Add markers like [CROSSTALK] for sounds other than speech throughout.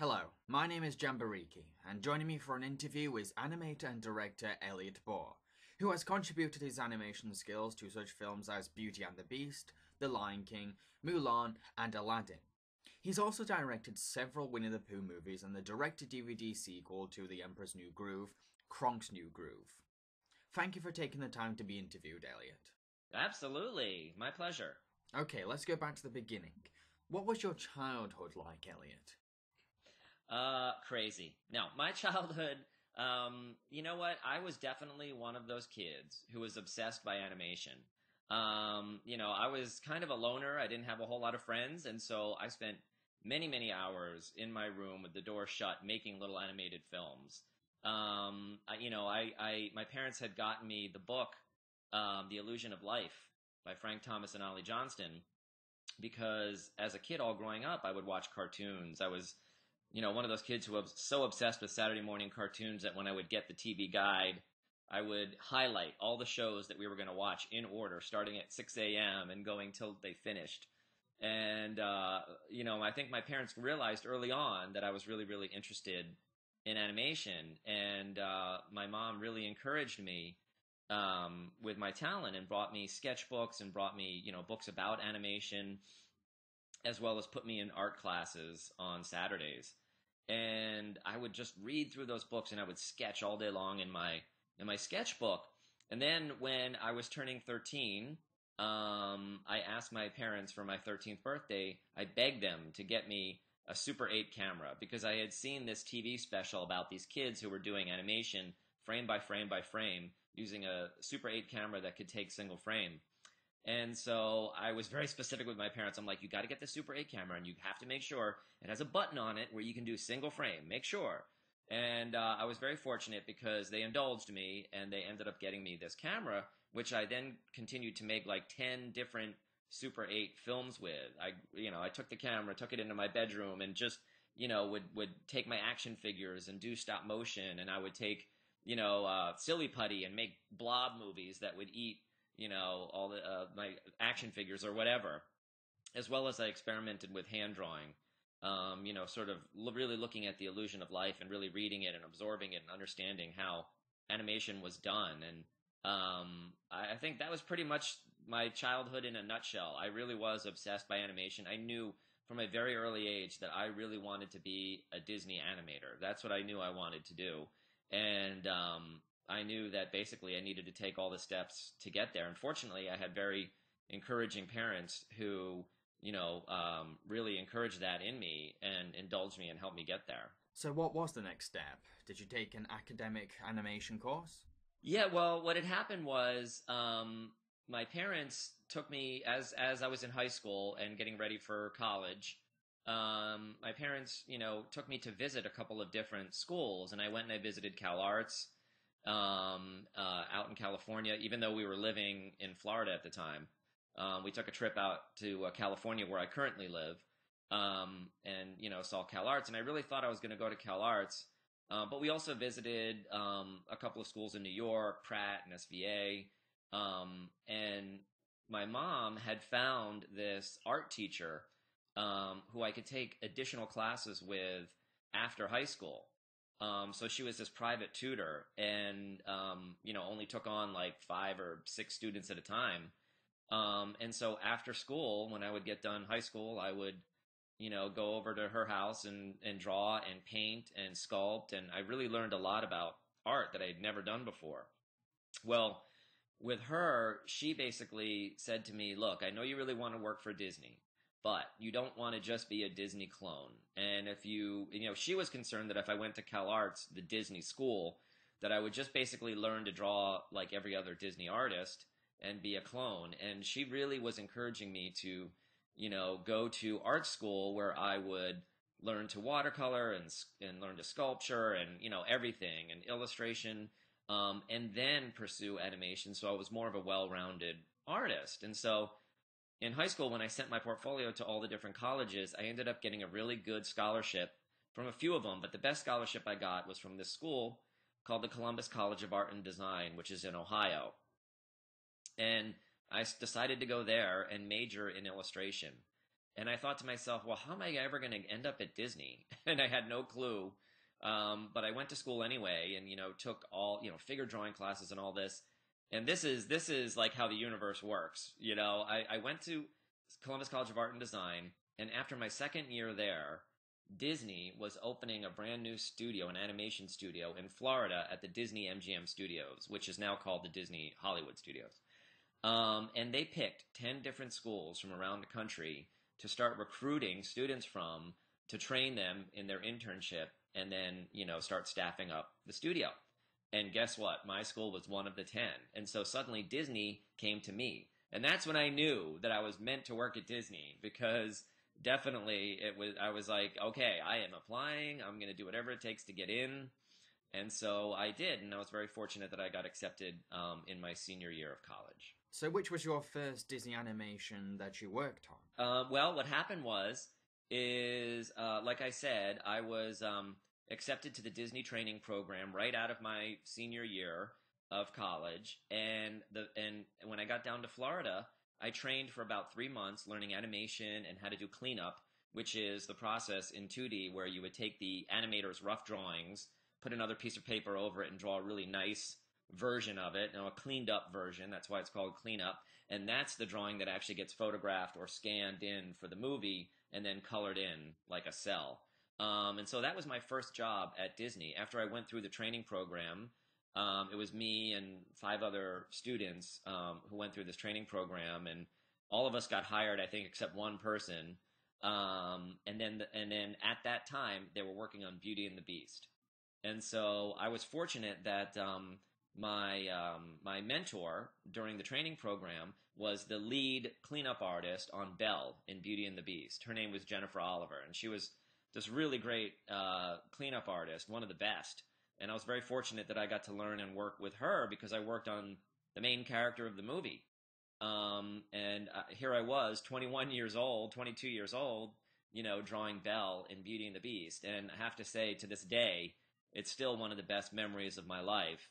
Hello, my name is Jambareeqi, and joining me for an interview is animator and director Elliot Bour, who has contributed his animation skills to such films as Beauty and the Beast, The Lion King, Mulan, and Aladdin. He's also directed several Winnie the Pooh movies and the direct-to-DVD sequel to The Emperor's New Groove, Kronk's New Groove. Thank you for taking the time to be interviewed, Elliot. Absolutely, my pleasure. Okay, let's go back to the beginning. What was your childhood like, Elliot? Uh, crazy. Now, my [LAUGHS] childhood, um, you know what? I was definitely one of those kids who was obsessed by animation. Um, you know, I was kind of a loner. I didn't have a whole lot of friends. And so I spent many, many hours in my room with the door shut making little animated films. Um, I, you know, I, I, my parents had gotten me the book, um, The Illusion of Life by Frank Thomas and Ollie Johnston because as a kid all growing up, I would watch cartoons. I was, you know, one of those kids who was so obsessed with Saturday morning cartoons that when I would get the TV guide, I would highlight all the shows that we were going to watch in order, starting at 6 a.m. and going till they finished. And, uh, you know, I think my parents realized early on that I was really, really interested in animation. And uh, my mom really encouraged me um, with my talent and brought me sketchbooks and brought me, you know, books about animation, as well as put me in art classes on Saturdays. And I would just read through those books and I would sketch all day long in my in my sketchbook. And then when I was turning 13, um, I asked my parents for my 13th birthday, I begged them to get me a Super 8 camera because I had seen this TV special about these kids who were doing animation frame by frame by frame using a Super 8 camera that could take single frame. And so I was very specific with my parents. I'm like, you got to get the Super 8 camera and you have to make sure it has a button on it where you can do single frame. Make sure. And uh, I was very fortunate because they indulged me and they ended up getting me this camera, which I then continued to make like 10 different Super 8 films with. I, you know, I took the camera, took it into my bedroom and just, you know, would, would take my action figures and do stop motion. And I would take, you know, uh, silly putty and make blob movies that would eat, you know, all the, uh, my action figures or whatever. As well as I experimented with hand drawing um, you know, sort of really looking at the illusion of life and really reading it and absorbing it and understanding how animation was done. And um, I, I think that was pretty much my childhood in a nutshell. I really was obsessed by animation. I knew from a very early age that I really wanted to be a Disney animator. That's what I knew I wanted to do. And um, I knew that basically I needed to take all the steps to get there. Unfortunately, I had very encouraging parents who you know, um, really encouraged that in me and indulged me and helped me get there. So, what was the next step? Did you take an academic animation course? Yeah, well, what had happened was um, my parents took me as as I was in high school and getting ready for college. Um, my parents, you know, took me to visit a couple of different schools, and I went and I visited Cal Arts um, uh, out in California, even though we were living in Florida at the time. Um, we took a trip out to uh, California, where I currently live, um, and you know saw Cal Arts, and I really thought I was going to go to Cal Arts. Uh, but we also visited um, a couple of schools in New York, Pratt and SVA, um, and my mom had found this art teacher um, who I could take additional classes with after high school. Um, so she was this private tutor, and you know only took on like five or six students at a time. Um, and so after school, when I would get done high school, I would, you know, go over to her house and, and draw and paint and sculpt. And I really learned a lot about art that I'd never done before. Well, with her, she basically said to me, look, I know you really want to work for Disney, but you don't want to just be a Disney clone. And if you, you know, she was concerned that if I went to Cal Arts, the Disney school, that I would just basically learn to draw like every other Disney artist and be a clone. And she really was encouraging me to, you know, go to art school where I would learn to watercolor and and learn to sculpture and you know everything and illustration, um, and then pursue animation. So I was more of a well-rounded artist. And so in high school, when I sent my portfolio to all the different colleges, I ended up getting a really good scholarship from a few of them. But the best scholarship I got was from this school called the Columbus College of Art and Design, which is in Ohio. And I decided to go there and major in illustration. And I thought to myself, well, how am I ever going to end up at Disney? [LAUGHS] And I had no clue. Um, but I went to school anyway, and you know, took all you know figure drawing classes and all this. And this is this is like how the universe works. You know, I, I went to Columbus College of Art and Design, and after my second year there, Disney was opening a brand new studio, an animation studio in Florida at the Disney MGM Studios, which is now called the Disney Hollywood Studios. Um, and they picked 10 different schools from around the country to start recruiting students from to train them in their internship and then, you know, start staffing up the studio. And guess what? My school was one of the 10. And so suddenly Disney came to me. And that's when I knew that I was meant to work at Disney because definitely it was I was like, okay, I am applying. I'm going to do whatever it takes to get in. And so I did, and I was very fortunate that I got accepted um, in my senior year of college. So, which was your first Disney animation that you worked on? Uh, well, what happened was, is uh, like I said, I was um, accepted to the Disney training program right out of my senior year of college, and the and when I got down to Florida, I trained for about three months learning animation and how to do cleanup, which is the process in 2D where you would take the animator's rough drawings, put another piece of paper over it, and draw a really nice version of it, know, a cleaned up version. That's why it's called cleanup. And that's the drawing that actually gets photographed or scanned in for the movie and then colored in like a cel. Um, and so that was my first job at Disney. After I went through the training program, um, it was me and five other students um, who went through this training program, and all of us got hired, I think, except one person. Um, and then, the, and then at that time, they were working on Beauty and the Beast, and so I was fortunate that um, my um, my mentor during the training program was the lead cleanup artist on Belle in Beauty and the Beast. Her name was Jennifer Oliver, and she was this really great uh, cleanup artist, one of the best. And I was very fortunate that I got to learn and work with her because I worked on the main character of the movie. Um, and uh, here I was, 21 years old, 22 years old, you know, drawing Belle in Beauty and the Beast. And I have to say, to this day, it's still one of the best memories of my life.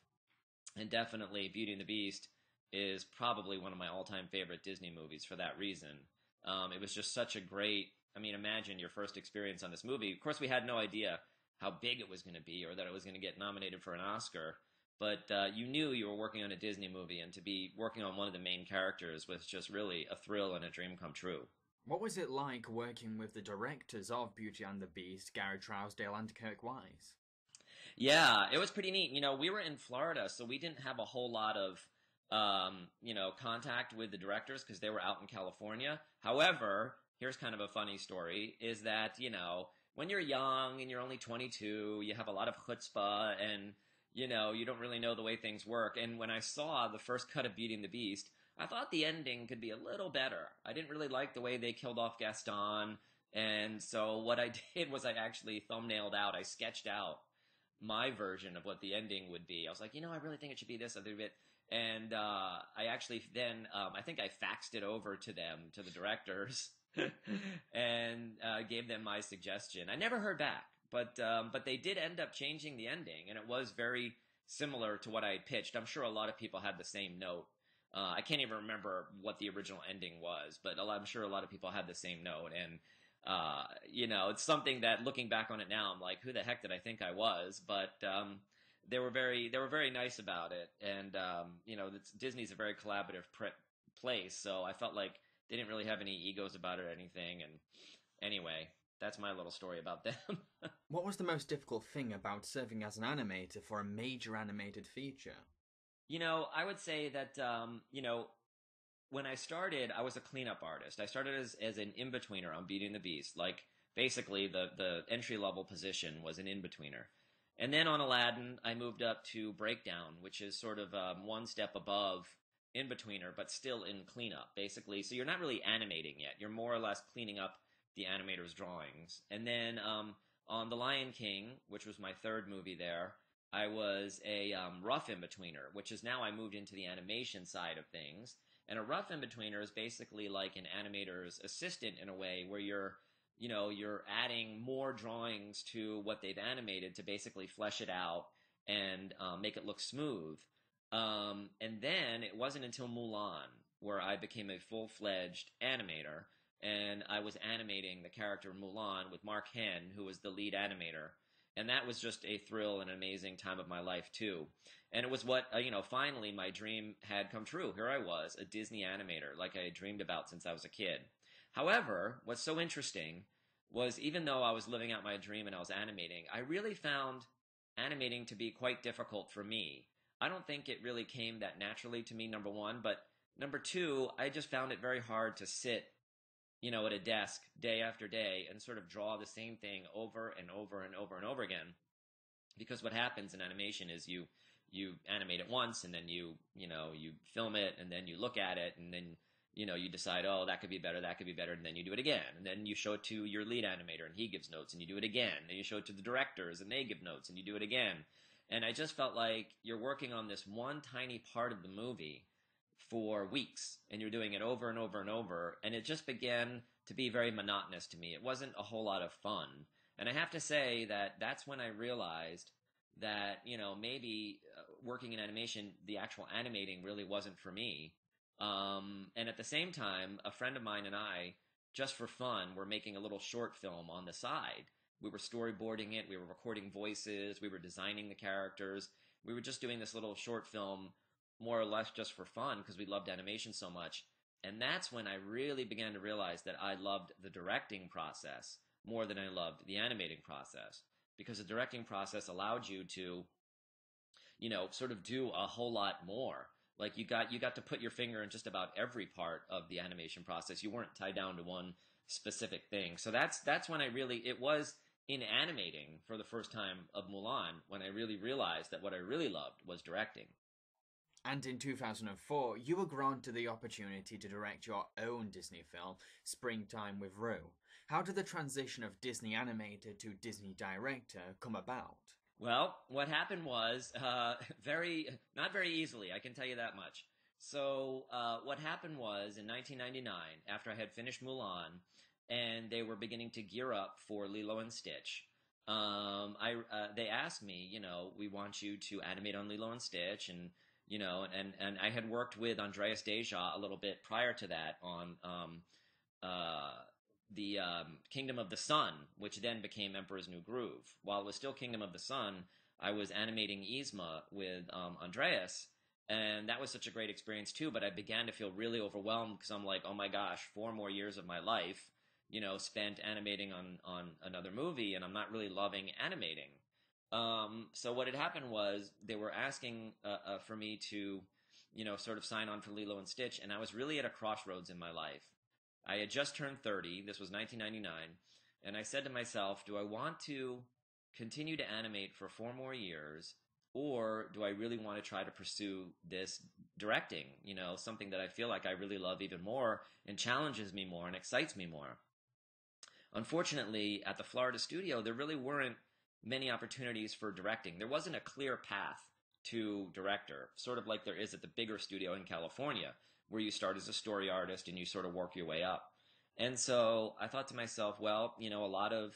And definitely, Beauty and the Beast is probably one of my all-time favorite Disney movies for that reason. Um, it was just such a great. I mean, imagine your first experience on this movie. Of course, we had no idea how big it was going to be or that it was going to get nominated for an Oscar. But uh, you knew you were working on a Disney movie, and to be working on one of the main characters was just really a thrill and a dream come true. What was it like working with the directors of Beauty and the Beast, Gary Trousdale and Kirk Wise? Yeah, it was pretty neat. You know, we were in Florida, so we didn't have a whole lot of, um, you know, contact with the directors because they were out in California. However, here's kind of a funny story: is that you know when you're young and you're only 22, you have a lot of chutzpah and you know you don't really know the way things work. And when I saw the first cut of Beauty and the Beast, I thought the ending could be a little better. I didn't really like the way they killed off Gaston, and so what I [LAUGHS] did was I actually thumbnailed out, I sketched out my version of what the ending would be. I was like, you know, I really think it should be this other bit. And uh, I actually then, um, I think I faxed it over to them, to the directors, [LAUGHS] and uh, gave them my suggestion. I never heard back, but um, but they did end up changing the ending, and it was very similar to what I had pitched. I'm sure a lot of people had the same note. Uh, I can't even remember what the original ending was, but I'm sure a lot of people had the same note. And uh, you know, it's something that looking back on it now, I'm like, who the heck did I think I was? But um, they were very they were very nice about it, and um, you know, Disney's a very collaborative pre- place, so I felt like they didn't really have any egos about it or anything. And anyway, that's my little story about them. [LAUGHS] what was the most difficult thing about serving as an animator for a major animated feature? You know, I would say that, um, you know, when I started, I was a cleanup artist. I started as, as an in betweener on Beauty and the Beast. Like, basically, the, the entry level position was an in betweener. And then on Aladdin, I moved up to Breakdown, which is sort of um, one step above in betweener, but still in cleanup, basically. So you're not really animating yet. You're more or less cleaning up the animator's drawings. And then um, on The Lion King, which was my third movie there, I was a um, rough in betweener, which is now I moved into the animation side of things. And a rough in betweener is basically like an animator's assistant in a way, where you're you know you're adding more drawings to what they've animated to basically flesh it out and um, make it look smooth. Um, and then it wasn't until Mulan where I became a full fledged animator. and I was animating the character Mulan with Mark Henn, who was the lead animator. And that was just a thrill and an amazing time of my life too. And it was what, uh, you know, finally my dream had come true. Here I was, a Disney animator, like I had dreamed about since I was a kid. However, what's so interesting was even though I was living out my dream and I was animating, I really found animating to be quite difficult for me. I don't think it really came that naturally to me, number one, but number two, I just found it very hard to sit, you know, at a desk day after day and sort of draw the same thing over and over and over and over again. Because what happens in animation is you you animate it once and then you you know you film it and then you look at it and then you know you decide oh that could be better that could be better and then you do it again. And then you show it to your lead animator and he gives notes and you do it again. And you show it to the directors and they give notes and you do it again and I just felt like you're working on this one tiny part of the movie for weeks and you're doing it over and over and over and it just began to be very monotonous to me. It wasn't a whole lot of fun. And I have to say that that's when I realized that you know maybe uh, working in animation the actual animating really wasn't for me. Um, and at the same time a friend of mine and i just for fun were making a little short film on the side we were storyboarding it we were recording voices we were designing the characters we were just doing this little short film more or less just for fun because we loved animation so much and that's when i really began to realize that i loved the directing process more than i loved the animating process because the directing process allowed you to, you know, sort of do a whole lot more. Like you got you got to put your finger in just about every part of the animation process. You weren't tied down to one specific thing. So that's that's when I really it was in animating for the first time of Mulan when I really realized that what I really loved was directing. And in 2004, you were granted the opportunity to direct your own Disney film, Springtime with Roo. How did the transition of Disney animator to Disney director come about? Well, what happened was [LAUGHS] uh, very, not very easily, I can tell you that much. So, uh, what happened was in 1999, after I had finished Mulan, and they were beginning to gear up for Lilo and Stitch, um, I uh, they asked me, you know, we want you to animate on Lilo and Stitch, and you know, and and I had worked with Andreas Deja a little bit prior to that on um, uh, the um, Kingdom of the Sun, which then became Emperor's New Groove. While it was still Kingdom of the Sun, I was animating Yzma with um, Andreas, and that was such a great experience too. But I began to feel really overwhelmed because I'm like, oh my gosh, four more years of my life, you know, spent animating on on another movie, and I'm not really loving animating. Um, so what had happened was they were asking uh, uh, for me to, you know, sort of sign on for Lilo and Stitch, and I was really at a crossroads in my life. I had just turned 30. This was 1999. And I said to myself, do I want to continue to animate for four more years? Or do I really want to try to pursue this directing? You know, something that I feel like I really love even more and challenges me more and excites me more. Unfortunately, at the Florida studio, there really weren't many opportunities for directing. There wasn't a clear path to director, sort of like there is at the bigger studio in California where you start as a story artist and you sort of work your way up. And so I thought to myself, well, you know, a lot of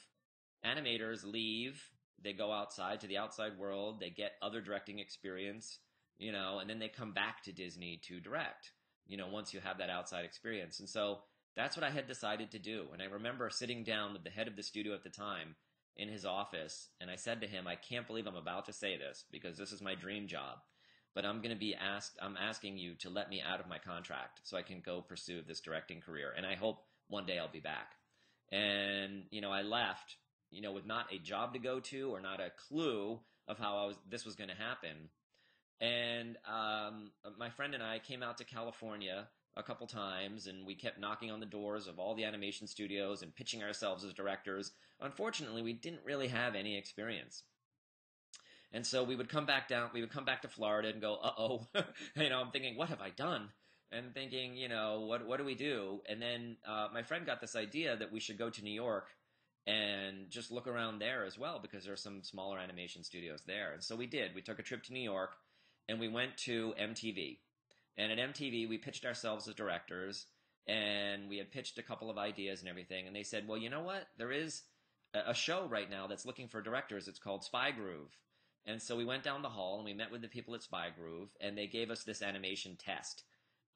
animators leave, they go outside to the outside world, they get other directing experience, you know, and then they come back to Disney to direct, you know, once you have that outside experience. And so that's what I had decided to do. And I remember sitting down with the head of the studio at the time in his office, and I said to him, I can't believe I'm about to say this because this is my dream job but I'm going to be asked, I'm asking you to let me out of my contract so I can go pursue this directing career. And I hope one day I'll be back. And, you know, I left, you know, with not a job to go to or not a clue of how I was, this was going to happen. And, um, my friend and I came out to California a couple times and we kept knocking on the doors of all the animation studios and pitching ourselves as directors. Unfortunately, we didn't really have any experience. And so we would come back down, we would come back to Florida and go, uh oh, [LAUGHS] you know, I'm thinking, what have I done? And thinking, you know, what what do we do? And then uh, my friend got this idea that we should go to New York and just look around there as well because there are some smaller animation studios there. And so we did. We took a trip to New York and we went to MTV. And at MTV, we pitched ourselves as directors and we had pitched a couple of ideas and everything. And they said, well, you know what? There is a show right now that's looking for directors. It's called Spy Groove. And so we went down the hall and we met with the people at Spy Groove, and they gave us this animation test.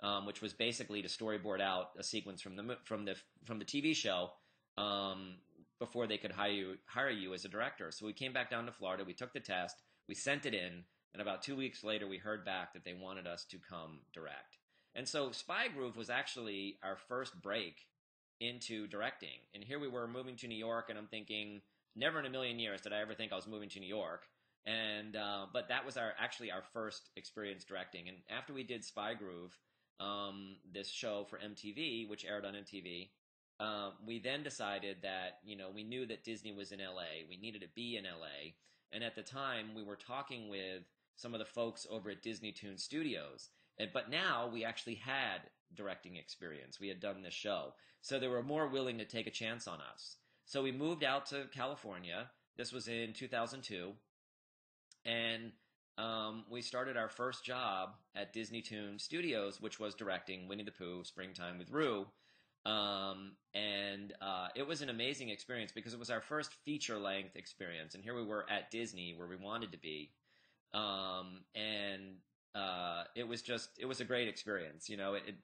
um, which was basically to storyboard out a sequence from the from the from the TV show um, before they could hire you hire you as a director. So we came back down to Florida. We took the test. We sent it in, and about two weeks later, we heard back that they wanted us to come direct. And so Spy Groove was actually our first break into directing. And here we were moving to New York, and I'm thinking, never in a million years did I ever think I was moving to New York. And uh, but that was our actually our first experience directing. And after we did Spy Groove, um, this show for MTV, which aired on MTV, um, we then decided that you know we knew that Disney was in LA. We needed to be in LA, and at the time we were talking with some of the folks over at Disney Toon Studios. And, but now we actually had directing experience. We had done this show, so they were more willing to take a chance on us. So we moved out to California. This was in 2002, and um, we started our first job at Disney Toon Studios, which was directing Winnie the Pooh, Springtime with Roo. Um, and uh, it was an amazing experience because it was our first feature length experience. And here we were at Disney where we wanted to be. Um, and uh, it was just, it was a great experience. You know, it, it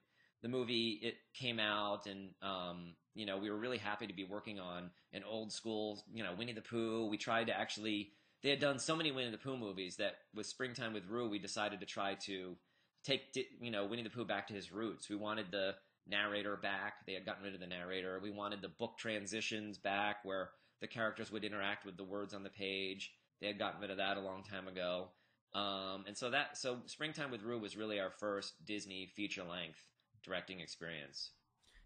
the movie, it came out and, um, you know, we were really happy to be working on an old school, you know, Winnie the Pooh. We tried to actually they had done so many Winnie the Pooh movies that with Springtime with Roo, we decided to try to take you know Winnie the Pooh back to his roots. We wanted the narrator back. They had gotten rid of the narrator. We wanted the book transitions back, where the characters would interact with the words on the page. They had gotten rid of that a long time ago. Um, and so that so Springtime with Roo was really our first Disney feature length directing experience.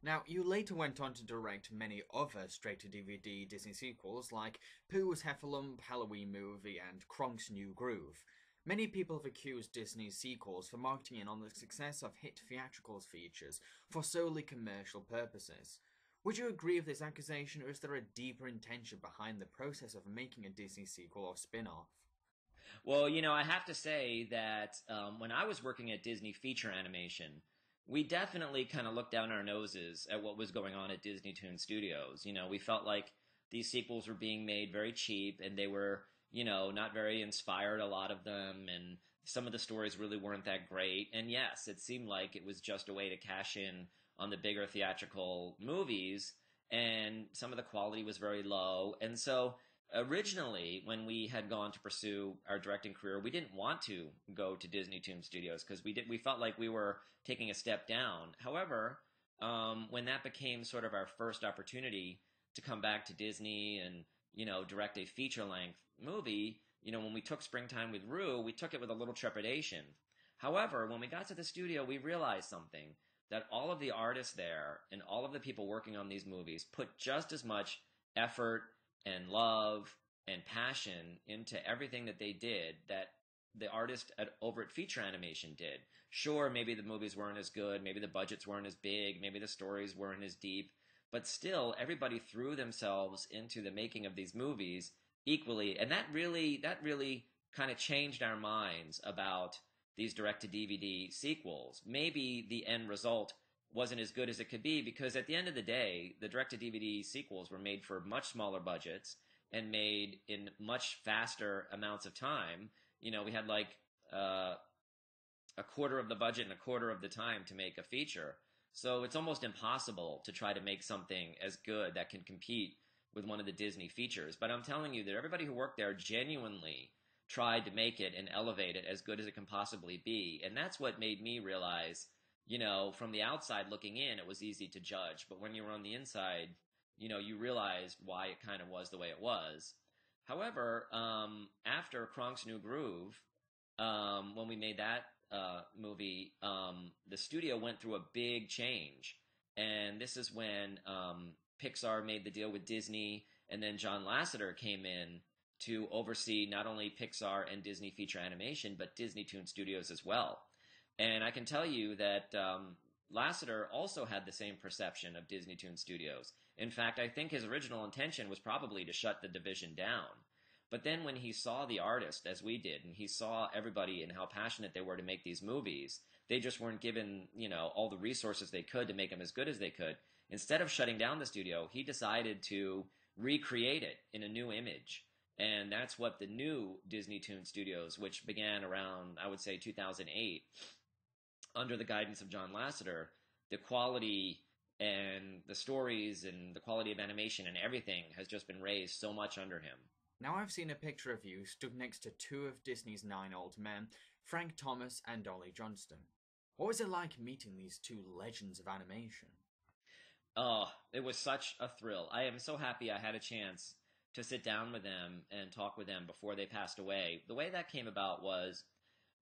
Now, you later went on to direct many other straight-to-DVD Disney sequels like Pooh's Heffalump, Halloween Movie, and Kronk's New Groove. Many people have accused Disney's sequels for marketing in on the success of hit theatrical features for solely commercial purposes. Would you agree with this accusation, or is there a deeper intention behind the process of making a Disney sequel or spin-off? Well, you know, I have to say that um, when I was working at Disney Feature Animation, we definitely kind of looked down our noses at what was going on at Disney Toon Studios. You know, we felt like these sequels were being made very cheap and they were, you know, not very inspired, a lot of them, and some of the stories really weren't that great. And yes, it seemed like it was just a way to cash in on the bigger theatrical movies, and some of the quality was very low. And so originally when we had gone to pursue our directing career we didn't want to go to disney toon studios because we did we felt like we were taking a step down. However um, when that became sort of our first opportunity to come back to disney and you know direct a feature length movie you know when we took springtime with roo we took it with a little trepidation. However when we got to the studio we realized something that all of the artists there and all of the people working on these movies put just as much effort and love and passion into everything that they did that the artist at, over at Feature Animation did. Sure, maybe the movies weren't as good, maybe the budgets weren't as big, maybe the stories weren't as deep, but still, everybody threw themselves into the making of these movies equally, and that really, that really kind of changed our minds about these direct to DVD sequels. Maybe the end result wasn't as good as it could be because at the end of the day, the direct to DVD sequels were made for much smaller budgets and made in much faster amounts of time. You know, we had like uh, a quarter of the budget and a quarter of the time to make a feature. So it's almost impossible to try to make something as good that can compete with one of the Disney features. But I'm telling you that everybody who worked there genuinely tried to make it and elevate it as good as it can possibly be. And that's what made me realize you know, from the outside looking in, it was easy to judge. But when you were on the inside, you know, you realized why it kind of was the way it was. However, um, after Kronk's New Groove, um, when we made that uh, movie, um, the studio went through a big change. And this is when um, Pixar made the deal with Disney, and then John Lasseter came in to oversee not only Pixar and Disney feature animation, but Disney Toon Studios as well. And I can tell you that um, Lasseter also had the same perception of Disney Toon Studios. In fact, I think his original intention was probably to shut the division down. But then when he saw the artist, as we did, and he saw everybody and how passionate they were to make these movies, they just weren't given, you know, all the resources they could to make them as good as they could. Instead of shutting down the studio, he decided to recreate it in a new image. And that's what the new Disney Toon Studios, which began around, I would say, 2008, under the guidance of John Lasseter, the quality and the stories and the quality of animation and everything has just been raised so much under him. Now I've seen a picture of you stood next to two of Disney's nine old men, Frank Thomas and Ollie Johnston. What was it like meeting these two legends of animation? Oh, it was such a thrill. I am so happy I had a chance to sit down with them and talk with them before they passed away. The way that came about was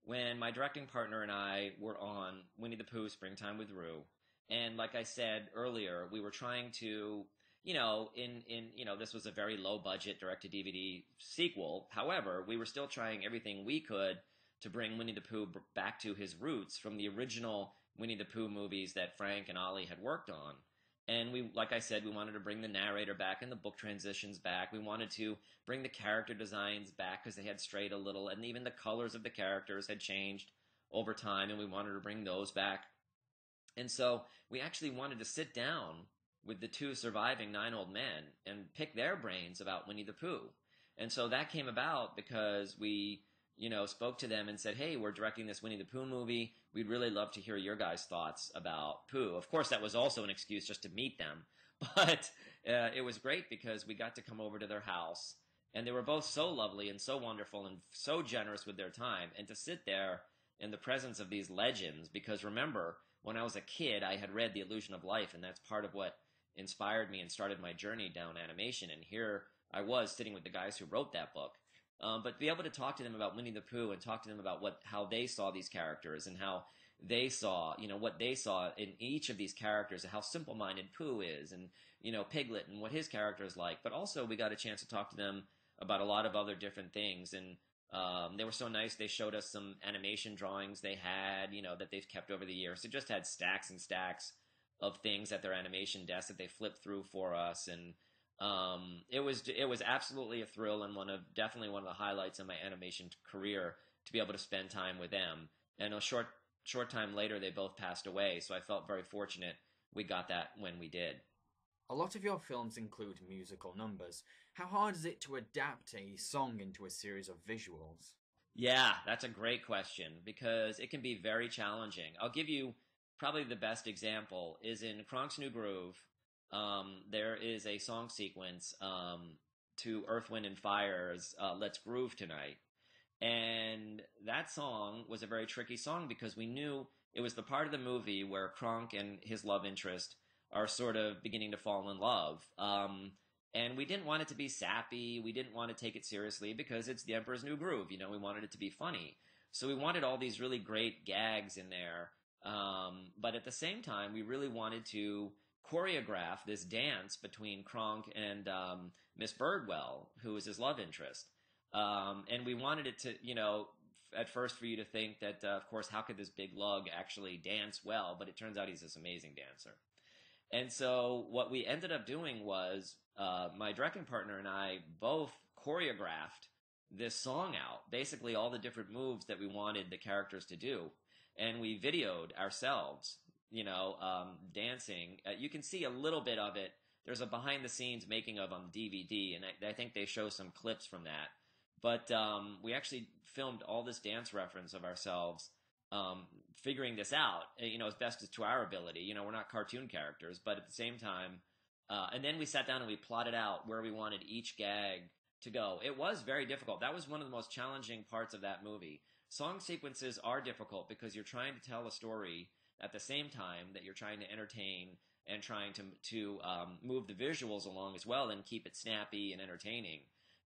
when my directing partner and I were on Winnie the Pooh Springtime with Roo. And like I said earlier, we were trying to, you know, in, in, you know, this was a very low budget direct to DVD sequel. However, we were still trying everything we could to bring Winnie the Pooh back to his roots from the original Winnie the Pooh movies that Frank and Ollie had worked on. And we, like I said, we wanted to bring the narrator back and the book transitions back. We wanted to bring the character designs back because they had strayed a little, and even the colors of the characters had changed over time, and we wanted to bring those back. And so we actually wanted to sit down with the two surviving nine old men and pick their brains about Winnie the Pooh. And so that came about because we you know, spoke to them and said, "Hey, we're directing this Winnie the Pooh movie. We'd really love to hear your guys' thoughts about Pooh." Of course, that was also an excuse just to meet them, [LAUGHS] but uh, it was great because we got to come over to their house, and they were both so lovely and so wonderful and so generous with their time, and to sit there in the presence of these legends. Because remember, when I was a kid, I had read The Illusion of Life, and that's part of what inspired me and started my journey down animation. And here I was sitting with the guys who wrote that book um, but be able to talk to them about Winnie the Pooh and talk to them about what how they saw these characters and how they saw, you know, what they saw in each of these characters and how simple-minded Pooh is and, you know, Piglet and what his character is like. But also we got a chance to talk to them about a lot of other different things. And um, they were so nice. They showed us some animation drawings they had, you know, that they've kept over the years. They just had stacks and stacks of things at their animation desk that they flipped through for us. And um, it was it was absolutely a thrill and one of definitely one of the highlights in my animation career to be able to spend time with them. And a short short time later, they both passed away, so I felt very fortunate we got that when we did. A lot of your films include musical numbers. How hard is it to adapt a song into a series of visuals? Yeah, that's a great question because it can be very challenging. I'll give you probably the best example is in Kronk's New Groove um, there is a song sequence um, to Earth, Wind, and Fire's uh, Let's Groove Tonight. And that song was a very tricky song because we knew it was the part of the movie where Kronk and his love interest are sort of beginning to fall in love. Um, and we didn't want it to be sappy. We didn't want to take it seriously because it's the Emperor's New Groove. You know, we wanted it to be funny. So we wanted all these really great gags in there. Um, but at the same time, we really wanted to choreograph this dance between Kronk and um, Miss Birdwell, who was his love interest. Um, and we wanted it to, you know, at first for you to think that, uh, of course, how could this big lug actually dance well? But it turns out he's this amazing dancer. And so what we ended up doing was uh, my directing partner and I both choreographed this song out, basically all the different moves that we wanted the characters to do. And we videoed ourselves you know, um, dancing. Uh, you can see a little bit of it. There's a behind the scenes making of on DVD, and I, I think they show some clips from that. But um, we actually filmed all this dance reference of ourselves, um, figuring this out, uh, you know, as best as to our ability. You know, we're not cartoon characters, but at the same time, uh, and then we sat down and we plotted out where we wanted each gag to go. It was very difficult. That was one of the most challenging parts of that movie. Song sequences are difficult because you're trying to tell a story at the same time that you're trying to entertain and trying to to um, move the visuals along as well and keep it snappy and entertaining.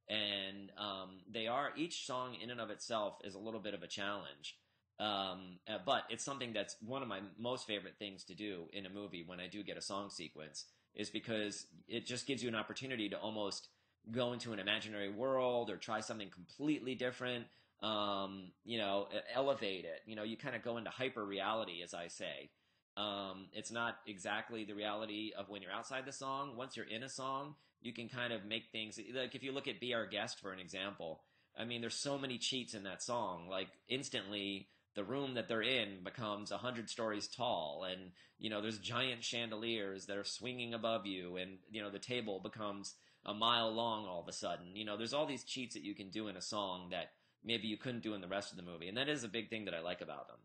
And um, they are each song in and of itself is a little bit of a challenge. Um, uh, but it's something that's one of my most favorite things to do in a movie when I do get a song sequence is because it just gives you an opportunity to almost go into an imaginary world or try something completely different um, you know, elevate it. You know, you kind of go into hyper reality, as I say. Um, it's not exactly the reality of when you're outside the song. Once you're in a song, you can kind of make things like if you look at "Be Our Guest" for an example. I mean, there's so many cheats in that song. Like instantly, the room that they're in becomes a hundred stories tall, and you know, there's giant chandeliers that are swinging above you, and you know, the table becomes a mile long all of a sudden. You know, there's all these cheats that you can do in a song that maybe you couldn't do in the rest of the movie. And that is a big thing that I like about them.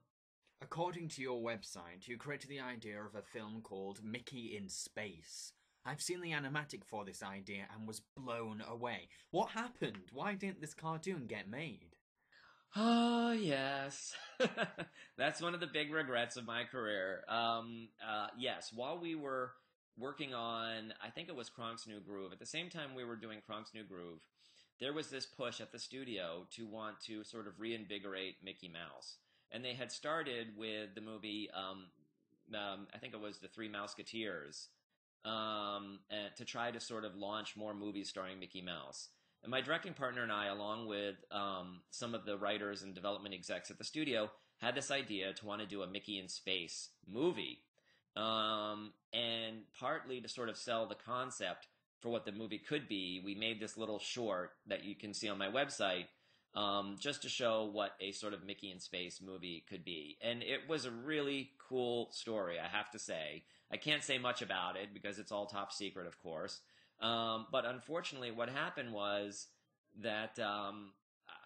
According to your website, you created the idea of a film called Mickey in Space. I've seen the animatic for this idea and was blown away. What happened? Why didn't this cartoon get made? Oh, yes. [LAUGHS] That's one of the big regrets of my career. Um, uh, yes, while we were working on, I think it was Kronk's New Groove, at the same time we were doing Kronk's New Groove, there was this push at the studio to want to sort of reinvigorate Mickey Mouse. And they had started with the movie, um, um, I think it was The Three Mouseketeers, um, to try to sort of launch more movies starring Mickey Mouse. And my directing partner and I, along with um, some of the writers and development execs at the studio, had this idea to want to do a Mickey in Space movie. Um, and partly to sort of sell the concept for what the movie could be, we made this little short that you can see on my website um, just to show what a sort of Mickey in Space movie could be. And it was a really cool story, I have to say. I can't say much about it because it's all top secret, of course. Um, but unfortunately, what happened was that um,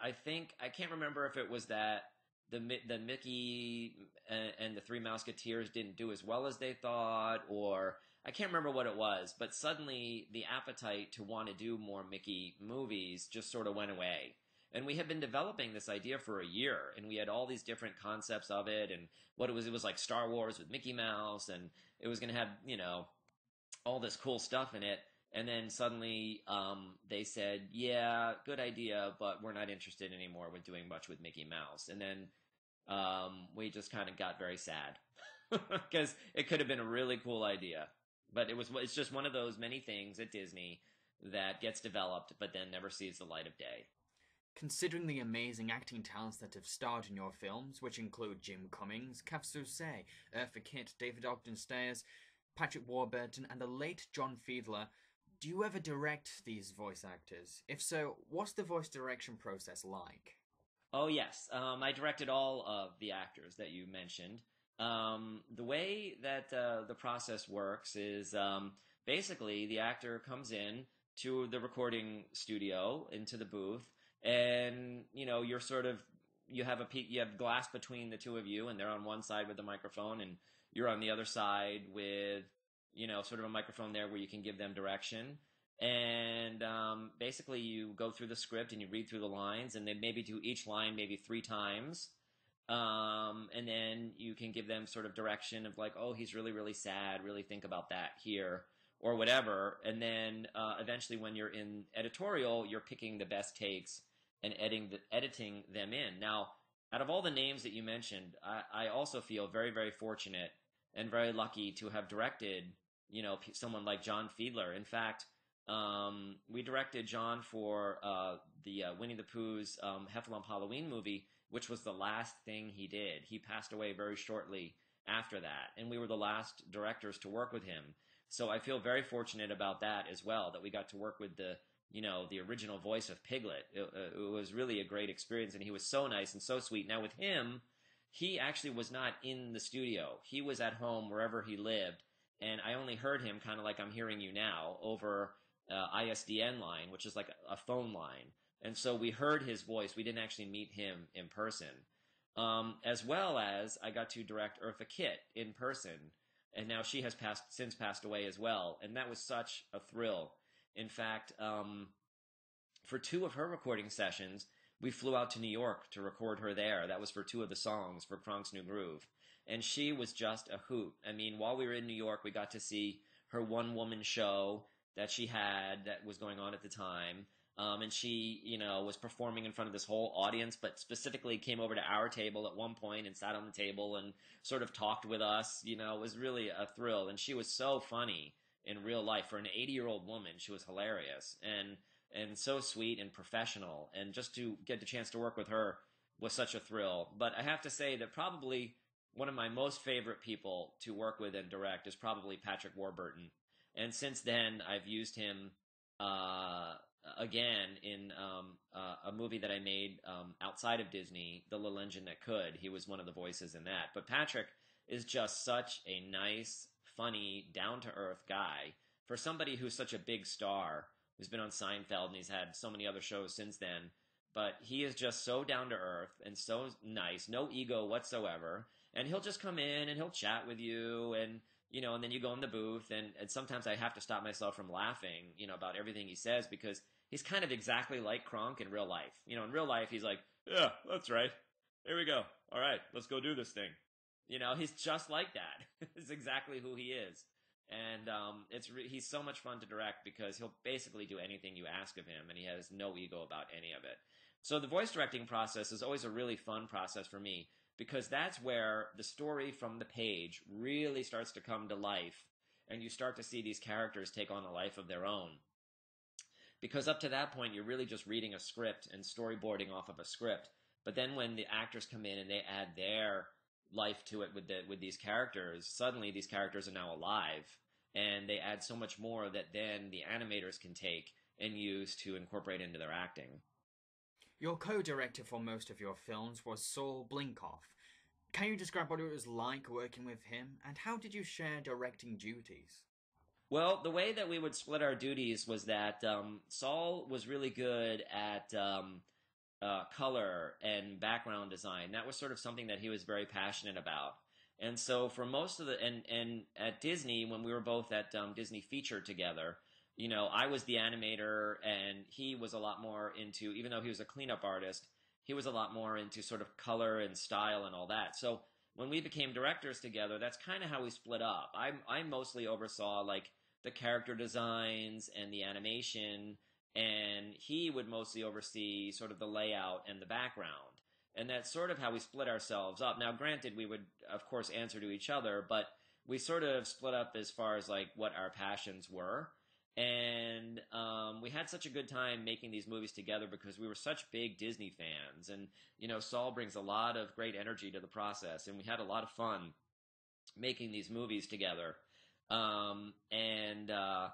I think I can't remember if it was that the the Mickey and, and, the Three Mouseketeers didn't do as well as they thought, or I can't remember what it was. But suddenly, the appetite to want to do more Mickey movies just sort of went away. And we had been developing this idea for a year, and we had all these different concepts of it, and what it was. It was like Star Wars with Mickey Mouse, and it was going to have you know all this cool stuff in it. And then suddenly um, they said, "Yeah, good idea, but we're not interested anymore with doing much with Mickey Mouse." And then um, we just kind of got very sad [LAUGHS] because it could have been a really cool idea, but it was it's just one of those many things at Disney that gets developed but then never sees the light of day. Considering the amazing acting talents that have starred in your films, which include Jim Cummings, Kath Soucie, Eartha Kitt, David Ogden Stiers, Patrick Warburton, and the late John Fiedler, do you ever direct these voice actors? If so, what's the voice direction process like? Oh, yes. Um, I directed all of the actors that you mentioned. Um, the way that uh, the process works is um, basically the actor comes in to the recording studio, into the booth, and you know you're sort of you have a you have glass between the two of you, and they're on one side with the microphone, and you're on the other side with you know, sort of a microphone there where you can give them direction. And um, basically, you go through the script and you read through the lines, and then maybe do each line maybe three times. Um, and then you can give them sort of direction of like, oh, he's really, really sad. Really think about that here, or whatever. And then uh, eventually, when you're in editorial, you're picking the best takes and editing the, editing them in. Now, out of all the names that you mentioned, I, I also feel very, very fortunate and very lucky to have directed you know, someone like John Fiedler. In fact, um, we directed John for uh, the uh, Winnie the Pooh's um, Heffalump Halloween movie, which was the last thing he did. He passed away very shortly after that, and we were the last directors to work with him. So I feel very fortunate about that as well, that we got to work with the you know the original voice of Piglet. It, uh, it was really a great experience, and he was so nice and so sweet. Now with him, he actually was not in the studio. He was at home wherever he lived and I only heard him kind of like I'm hearing you now over uh, ISDN line, which is like a, a, phone line. And so we heard his voice. We didn't actually meet him in person. Um, as well as I got to direct Eartha Kitt in person, and now she has passed since passed away as well. And that was such a thrill. In fact, um, for two of her recording sessions, we flew out to New York to record her there. That was for two of the songs for Kronk's New Groove and she was just a hoot. I mean, while we were in New York, we got to see her one woman show that she had that was going on at the time. Um, and she, you know, was performing in front of this whole audience, but specifically came over to our table at one point and sat on the table and sort of talked with us. You know, it was really a thrill. And she was so funny in real life for an 80 year old woman. She was hilarious and and so sweet and professional. And just to get the chance to work with her was such a thrill. But I have to say that probably one of my most favorite people to work with and direct is probably Patrick Warburton. And since then, I've used him uh, again in um, uh, a movie that I made um, outside of Disney, The Little Engine That Could. He was one of the voices in that. But Patrick is just such a nice, funny, down to earth guy. For somebody who's such a big star, who's been on Seinfeld and he's had so many other shows since then, but he is just so down to earth and so nice, no ego whatsoever and he'll just come in and he'll chat with you and you know and then you go in the booth and, and sometimes i have to stop myself from laughing you know about everything he says because he's kind of exactly like kronk in real life. You know in real life he's like yeah that's right. Here we go. All right let's go do this thing. You know he's just like that. [LAUGHS] It's exactly who he is. And um, it's re- he's so much fun to direct because he'll basically do anything you ask of him and he has no ego about any of it. So the voice directing process is always a really fun process for me because that's where the story from the page really starts to come to life and you start to see these characters take on a life of their own. Because up to that point, you're really just reading a script and storyboarding off of a script. But then when the actors come in and they add their life to it with the, with these characters, suddenly these characters are now alive and they add so much more that then the animators can take and use to incorporate into their acting. Your co-director for most of your films was Saul Blinkoff. Can you describe what it was like working with him, and how did you share directing duties? Well, the way that we would split our duties was that um, Saul was really good at um, uh, color and background design. That was sort of something that he was very passionate about. And so for most of the and and at Disney when we were both at um, Disney Feature together, you know, I was the animator and he was a lot more into, even though he was a cleanup artist, he was a lot more into sort of color and style and all that. So when we became directors together, that's kind of how we split up. I, I mostly oversaw like the character designs and the animation, and he would mostly oversee sort of the layout and the background. And that's sort of how we split ourselves up. Now, granted, we would, of course, answer to each other, but we sort of split up as far as like what our passions were and um, we had such a good time making these movies together because we were such big Disney fans, and you know Saul brings a lot of great energy to the process, and we had a lot of fun making these movies together. Um, and uh,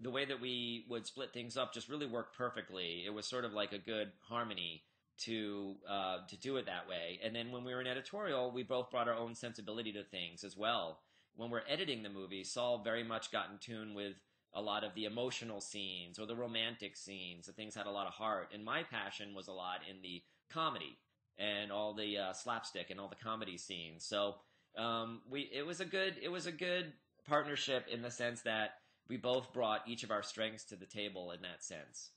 the way that we would split things up just really worked perfectly. It was sort of like a good harmony to uh, to do it that way. And then when we were in editorial, we both brought our own sensibility to things as well. When we're editing the movie, Saul very much got in tune with a lot of the emotional scenes or the romantic scenes. The things had a lot of heart. And my passion was a lot in the comedy and all the uh, slapstick and all the comedy scenes. So um, we it was a good it was a good partnership in the sense that we both brought each of our strengths to the table in that sense.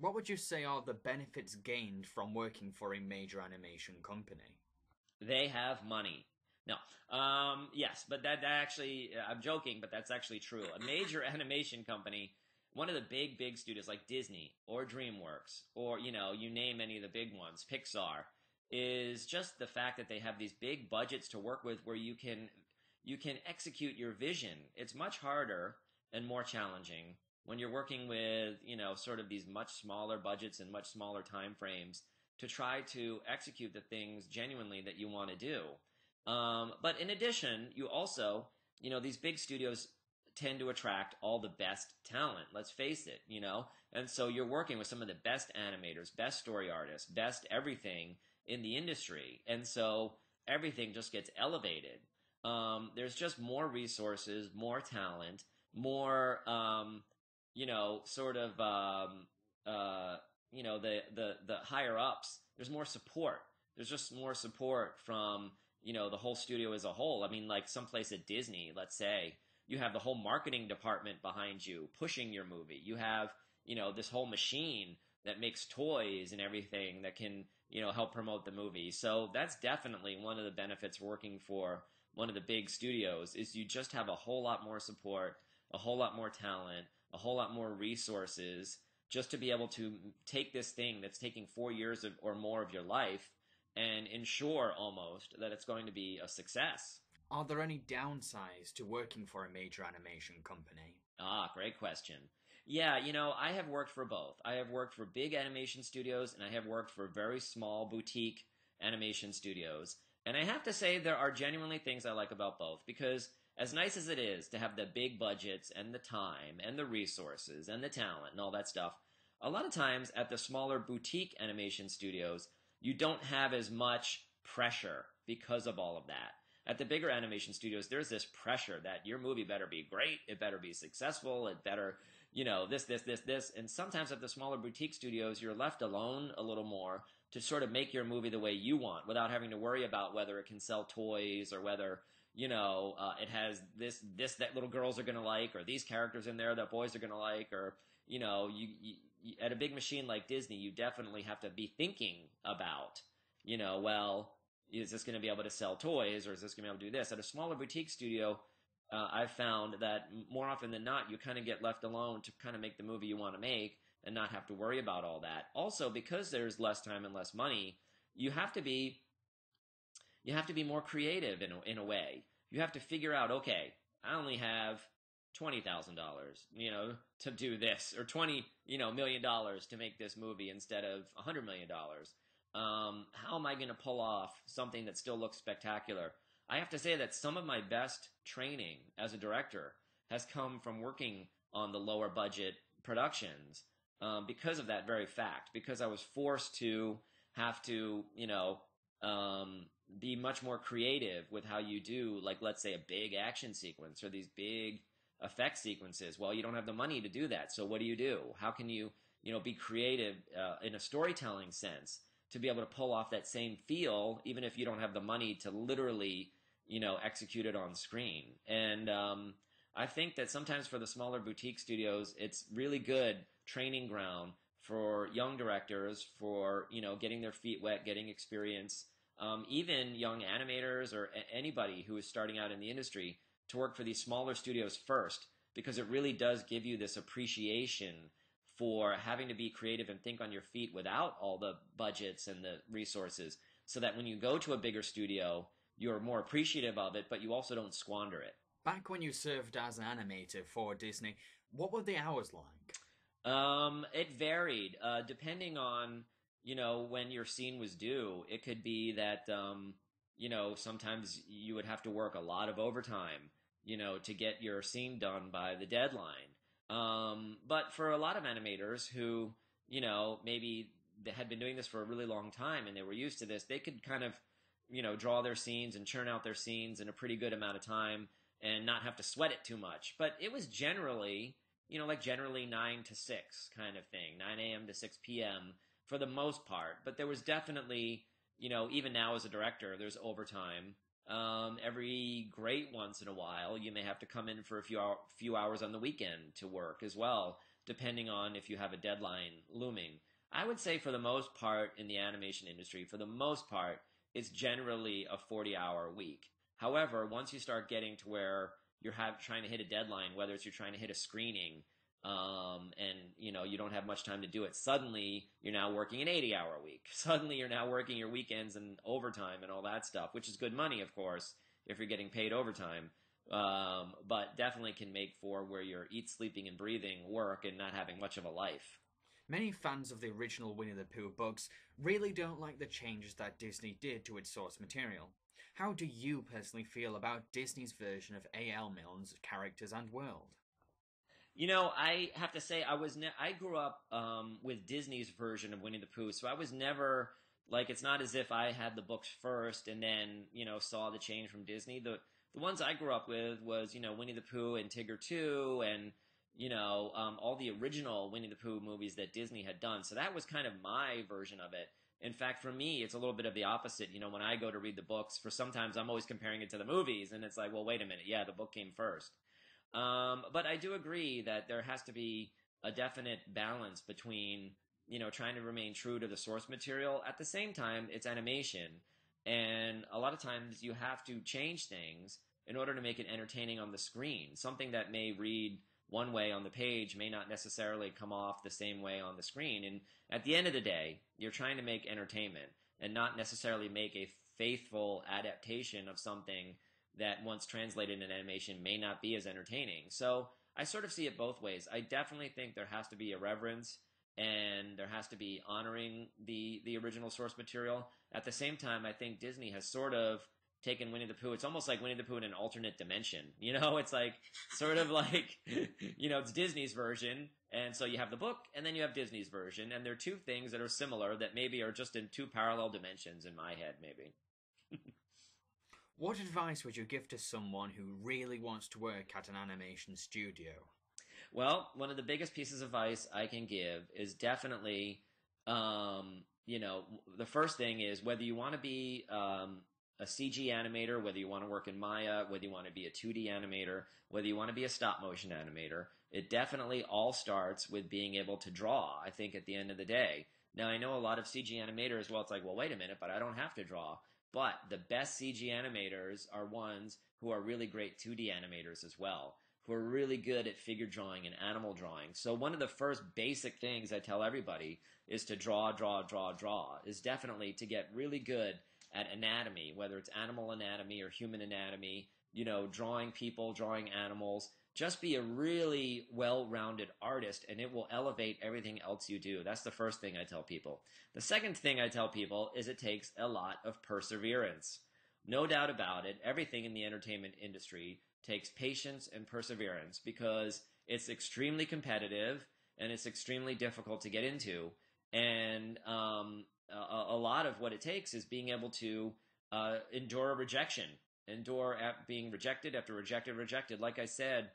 What would you say are the benefits gained from working for a major animation company? They have money. No. Um, yes, but that, that actually, I'm joking, but that's actually true. A major [LAUGHS] animation company, one of the big, big studios like Disney or DreamWorks or, you know, you name any of the big ones, Pixar, is just the fact that they have these big budgets to work with where you can, you can execute your vision. It's much harder and more challenging when you're working with, you know, sort of these much smaller budgets and much smaller time frames to try to execute the things genuinely that you want to do. Um, but in addition, you also, you know, these big studios tend to attract all the best talent. Let's face it, you know? And so you're working with some of the best animators, best story artists, best everything in the industry. And so everything just gets elevated. Um, there's just more resources, more talent, more, um, you know, sort of, um, uh, you know, the, the, the higher ups. There's more support. There's just more support from you know, the whole studio as a whole. I mean, like someplace at Disney, let's say, you have the whole marketing department behind you pushing your movie. You have, you know, this whole machine that makes toys and everything that can, you know, help promote the movie. So that's definitely one of the benefits working for one of the big studios is you just have a whole lot more support, a whole lot more talent, a whole lot more resources just to be able to take this thing that's taking four years of, or more of your life and ensure almost that it's going to be a success. Are there any downsides to working for a major animation company? Ah, great question. Yeah, you know, I have worked for both. I have worked for big animation studios and I have worked for very small boutique animation studios. And I have to say there are genuinely things I like about both because as nice as it is to have the big budgets and the time and the resources and the talent and all that stuff, a lot of times at the smaller boutique animation studios, you don't have as much pressure because of all of that. At the bigger animation studios, there's this pressure that your movie better be great, it better be successful, it better, you know, this, this, this, this. And sometimes at the smaller boutique studios, you're left alone a little more to sort of make your movie the way you want without having to worry about whether it can sell toys or whether, you know, uh, it has this, this that little girls are going to like or these characters in there that boys are going to like or, you know, you, you, at a big machine like Disney, you definitely have to be thinking about, you know, well, is this going to be able to sell toys or is this going to be able to do this? At a smaller boutique studio, uh, I've found that more often than not, you kind of get left alone to kind of make the movie you want to make and not have to worry about all that. Also, because there's less time and less money, you have to be you have to be more creative in a, in a way. You have to figure out, okay, I only have twenty thousand dollars, you know, to do this, or twenty, you know, million dollars to make this movie instead of a hundred million dollars. Um, how am I going to pull off something that still looks spectacular? I have to say that some of my best training as a director has come from working on the lower budget productions um, because of that very fact. Because I was forced to have to, you know, um, be much more creative with how you do, like, let's say, a big action sequence or these big effect sequences. Well, you don't have the money to do that. So what do you do? How can you, you know, be creative uh, in a storytelling sense to be able to pull off that same feel, even if you don't have the money to literally, you know, execute it on screen? And um, I think that sometimes for the smaller boutique studios, it's really good training ground for young directors for you know getting their feet wet, getting experience. Um, even young animators or anybody who is starting out in the industry to work for these smaller studios first because it really does give you this appreciation for having to be creative and think on your feet without all the budgets and the resources so that when you go to a bigger studio you're more appreciative of it but you also don't squander it Back when you served as an animator for Disney, what were the hours like? Um, it varied, uh, depending on, you know, when your scene was due. It could be that, um, you know, sometimes you would have to work a lot of overtime, you know, to get your scene done by the deadline. Um, but for a lot of animators who, you know, maybe they had been doing this for a really long time and they were used to this, they could kind of, you know, draw their scenes and churn out their scenes in a pretty good amount of time and not have to sweat it too much. But it was generally, you know, like generally 9 to 6 kind of thing, 9 a.m. to 6 p.m. for the most part. But there was definitely, you know, even now as a director, there's overtime. Um, every great once in a while, you may have to come in for a few, hour, few hours on the weekend to work as well, depending on if you have a deadline looming. I would say for the most part in the animation industry, for the most part, it's generally a 40 hour week. However, once you start getting to where you're have, trying to hit a deadline, whether it's you're trying to hit a screening, um, and you know you don't have much time to do it, suddenly you're now working an 80 hour week. [LAUGHS] Suddenly you're now working your weekends and overtime and all that stuff, which is good money, of course, if you're getting paid overtime. Um, but definitely can make for where you're eat, sleeping, and breathing work and not having much of a life. Many fans of the original Winnie the Pooh books really don't like the changes that Disney did to its source material. How do you personally feel about Disney's version of A.L. Milne's characters and world? You know, I have to say, I was ne- I grew up um, with Disney's version of Winnie the Pooh, so I was never like it's not as if I had the books first and then you know saw the change from Disney. The the ones I grew up with was you know Winnie the Pooh and Tigger Too and you know um, all the original Winnie the Pooh movies that Disney had done. So that was kind of my version of it. In fact, for me, it's a little bit of the opposite. You know, when I go to read the books, for sometimes I'm always comparing it to the movies, and it's like, well, wait a minute, yeah, the book came first. Um, but I do agree that there has to be a definite balance between, you know, trying to remain true to the source material. At the same time, it's animation, and a lot of times you have to change things in order to make it entertaining on the screen. Something that may read one way on the page may not necessarily come off the same way on the screen. And at the end of the day, you're trying to make entertainment and not necessarily make a faithful adaptation of something that once translated in animation may not be as entertaining. So I sort of see it both ways. I definitely think there has to be a reverence and there has to be honoring the the original source material. At the same time, I think Disney has sort of taken Winnie the Pooh. It's almost like Winnie the Pooh in an alternate dimension. [LAUGHS] You know, it's like sort of like [LAUGHS] you know, it's Disney's version, and so you have the book, and then you have Disney's version, and they're two things that are similar that maybe are just in two parallel dimensions in my head, maybe. What advice would you give to someone who really wants to work at an animation studio? well, one of the biggest pieces of advice I can give is definitely, um, you know, the first thing is whether you want to be um, a CG animator, whether you want to work in Maya, whether you want to be a 2D animator, whether you want to be a stop motion animator, it definitely all starts with being able to draw, I think, at the end of the day. Now, I know a lot of CG animators, well, it's like, well, wait a minute, but I don't have to draw. But the best CG animators are ones who are really great 2D animators as well, who are really good at figure drawing and animal drawing. So, one of the first basic things I tell everybody is to draw, draw, draw, draw, is definitely to get really good at anatomy, whether it's animal anatomy or human anatomy, you know, drawing people, drawing animals. Just be a really well rounded artist and it will elevate everything else you do. That's the first thing I tell people. The second thing I tell people is it takes a lot of perseverance. No doubt about it, everything in the entertainment industry takes patience and perseverance because it's extremely competitive and it's extremely difficult to get into. And um, a, a, lot of what it takes is being able to uh, endure rejection, endure being rejected after rejected, rejected. Like I said,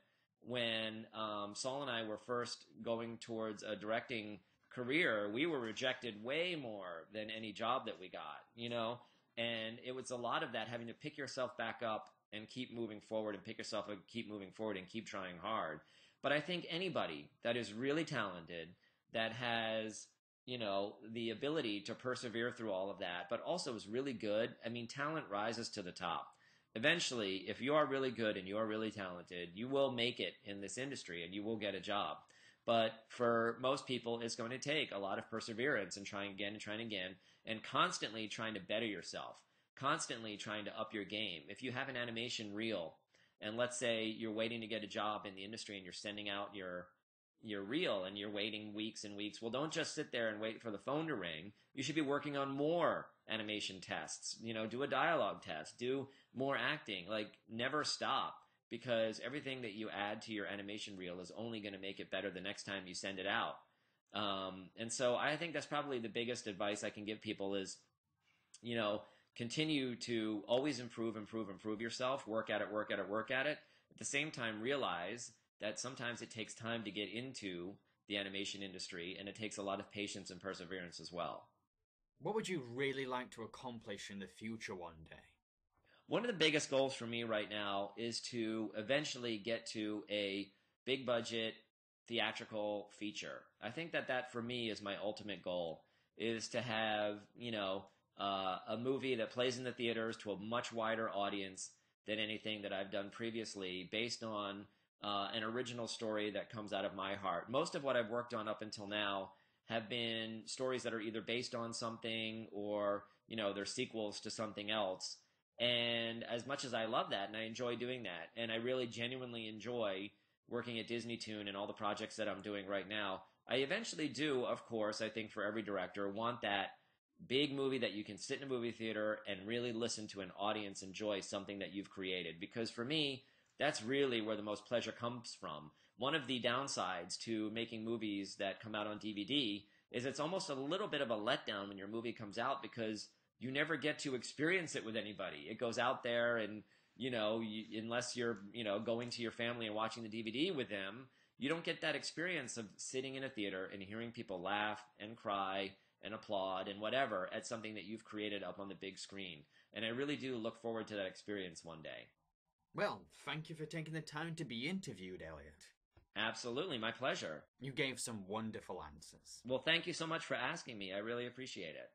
when um, Saul and I were first going towards a directing career, we were rejected way more than any job that we got, you know? And it was a lot of that having to pick yourself back up and keep moving forward and pick yourself up, keep moving forward and keep trying hard. But I think anybody that is really talented, that has you know, the ability to persevere through all of that, but also is really good. I mean, talent rises to the top. Eventually, if you are really good and you are really talented, you will make it in this industry and you will get a job. But for most people, it's going to take a lot of perseverance and trying again and trying again and constantly trying to better yourself, constantly trying to up your game. If you have an animation reel, and let's say you're waiting to get a job in the industry and you're sending out your your reel and you're waiting weeks and weeks. Well, don't just sit there and wait for the phone to ring. You should be working on more animation tests. You know, do a dialogue test, do more acting. Like, never stop because everything that you add to your animation reel is only going to make it better the next time you send it out. Um, and so I think that's probably the biggest advice I can give people is, you know, continue to always improve, improve, improve yourself, work at it, work at it, work at it. At the same time, realize that sometimes it takes time to get into the animation industry and it takes a lot of patience and perseverance as well. What would you really like to accomplish in the future one day? One of the biggest goals for me right now is to eventually get to a big budget theatrical feature. I think that that for me is my ultimate goal is to have, you know, uh, a movie that plays in the theaters to a much wider audience than anything that I've done previously based on uh, an original story that comes out of my heart. Most of what I've worked on up until now have been stories that are either based on something or, you know, they're sequels to something else. And as much as I love that and I enjoy doing that, and I really genuinely enjoy working at Disney Toon and all the projects that I'm doing right now, I eventually do, of course, I think for every director, want that big movie that you can sit in a movie theater and really listen to an audience enjoy something that you've created. Because for me, that's really where the most pleasure comes from. One of the downsides to making movies that come out on DVD is it's almost a little bit of a letdown when your movie comes out because you never get to experience it with anybody. It goes out there and you know, you, unless you're, you know, going to your family and watching the DVD with them, you don't get that experience of sitting in a theater and hearing people laugh and cry and applaud and whatever at something that you've created up on the big screen. And I really do look forward to that experience one day. Well, thank you for taking the time to be interviewed, Elliot. Absolutely, my pleasure. You gave some wonderful answers. Well, thank you so much for asking me. I really appreciate it.